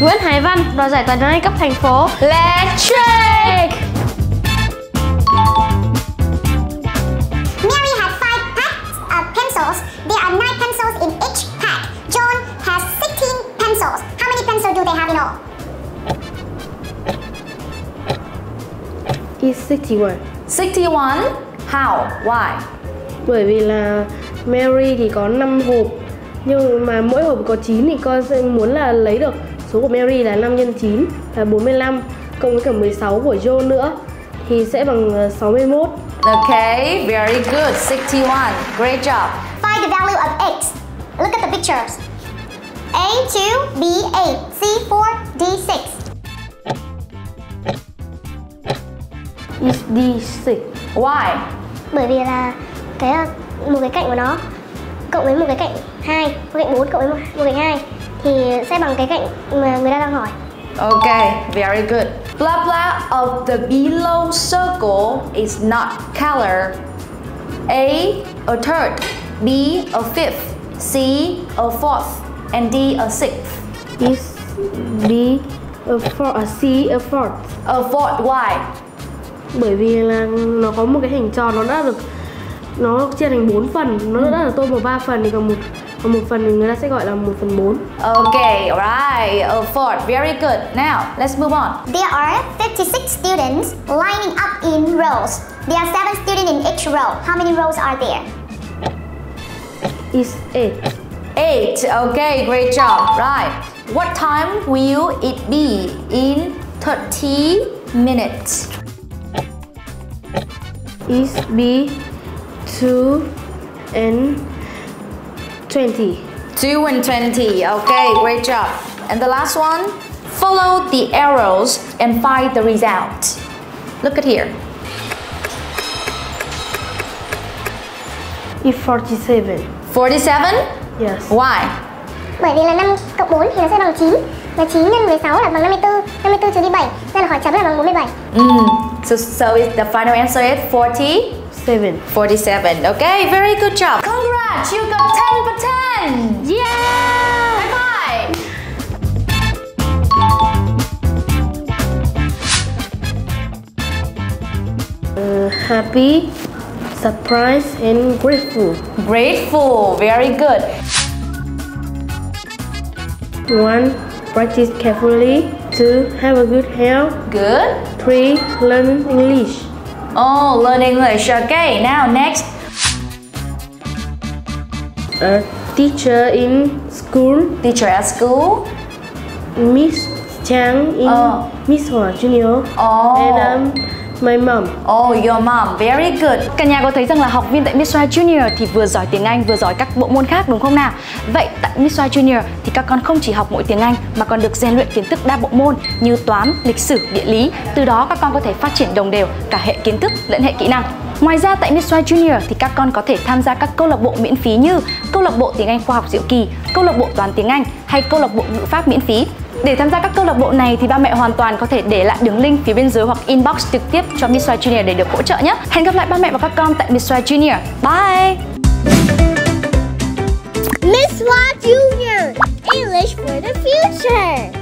Nguyễn Hải Văn đoạt giải toán tiếng Anh cấp thành phố. Let's check! Mary had five packs of pencils. There are nine pencils in each pack. John has 16 pencils. How many pencils do they have in all? Is 61. 61. How? Why? Bởi vì là Mary thì có 5 hộp nhưng mà mỗi hộp có 9 thì con sẽ muốn là lấy được số của Mary là 5 x 9 là 45 cộng với cả 16 của John nữa thì sẽ bằng ờ, 61. Okay, very good. 61. Great job. Find the value of x. Look at the pictures. A2, B8, C4, D6. Is D6. Why? Bởi vì là cái ờ, một cái cạnh của nó cộng với một cái cạnh 2, một cạnh 4 cộng với một, một cạnh 2 thì sẽ bằng cái cạnh mà người ta đang hỏi. Okay, very good. Blah blah of the below circle is not color. A, a third. B, a fifth. C, a fourth. And D, a sixth. Is B a four, a C a fourth. A fourth, why? Bởi vì là nó có một cái hình tròn nó đã được nó chia thành 4 phần, nó đã được tô vào 3 phần thì còn một còn một phần thì người ta sẽ gọi là 1 phần 4. Okay, right. A fourth, very good. Now, let's move on. There are 56 students lining up in rows. There are 7 students in each row. How many rows are there? Is 8. Eight. Okay, great job. Right. What time will it be in 30 minutes? Is B 2 and 20. 2 and 20. Okay, great job. And the last one, follow the arrows and find the result. Look at here. Is 47. 47? Yes. Why? Bởi vì là 5 cộng 4 thì nó sẽ bằng 9 Và 9 nhân 16 là bằng 54 54 trừ đi 7 Nên là hỏi chấm là bằng 47 Mm. So, so is the final answer is 40? 7. 47. Okay, very good job. Congrats, you got 10 for 10. Yeah! High five. Uh, happy, surprised, and grateful. Grateful, very good. One, practice carefully. Two, have a good health. Good. Three, learn English. Oh, learn English. Okay, now next. A teacher in school, Teacher at school. Miss Chang in Oh. Miss Hua Junior. Oh. And um, my mom. Oh, your mom. Very good. Cả nhà có thấy rằng là học viên tại Miss Junior thì vừa giỏi tiếng Anh vừa giỏi các bộ môn khác đúng không nào? Vậy tại Miss Junior thì các con không chỉ học mỗi tiếng Anh mà còn được rèn luyện kiến thức đa bộ môn như toán, lịch sử, địa lý. Từ đó các con có thể phát triển đồng đều cả hệ kiến thức lẫn hệ kỹ năng. Ngoài ra tại Miss Hoa Junior thì các con có thể tham gia các câu lạc bộ miễn phí như câu lạc bộ tiếng Anh khoa học diệu kỳ, câu lạc bộ toán tiếng Anh hay câu lạc bộ ngữ pháp miễn phí. Để tham gia các câu lạc bộ này thì ba mẹ hoàn toàn có thể để lại đường link phía bên dưới hoặc inbox trực tiếp cho Miss Hoa Junior để được hỗ trợ nhé. Hẹn gặp lại ba mẹ và các con tại Miss Hoa Junior. Bye! Miss Wa Junior, English for the future